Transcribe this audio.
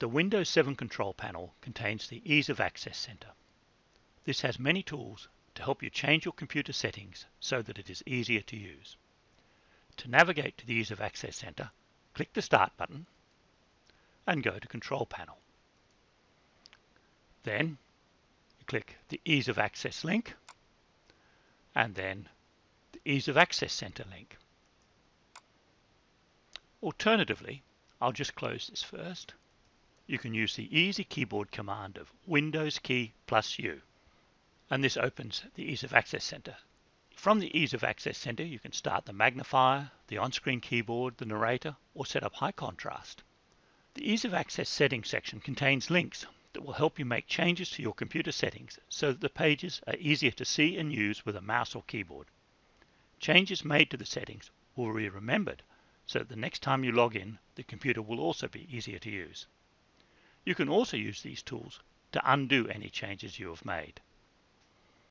The Windows 7 control panel contains the Ease of Access Center. This has many tools to help you change your computer settings so that it is easier to use. To navigate to the Ease of Access Center, click the Start button and go to Control Panel. Then you click the Ease of Access link and then the Ease of Access Center link. Alternatively, I'll just close this first. You can use the easy keyboard command of Windows key plus U and this opens the Ease of Access Center. From the Ease of Access Center you can start the magnifier, the on-screen keyboard, the narrator or set up high contrast. The Ease of Access settings section contains links that will help you make changes to your computer settings so that the pages are easier to see and use with a mouse or keyboard. Changes made to the settings will be remembered so that the next time you log in, the computer will also be easier to use. You can also use these tools to undo any changes you have made.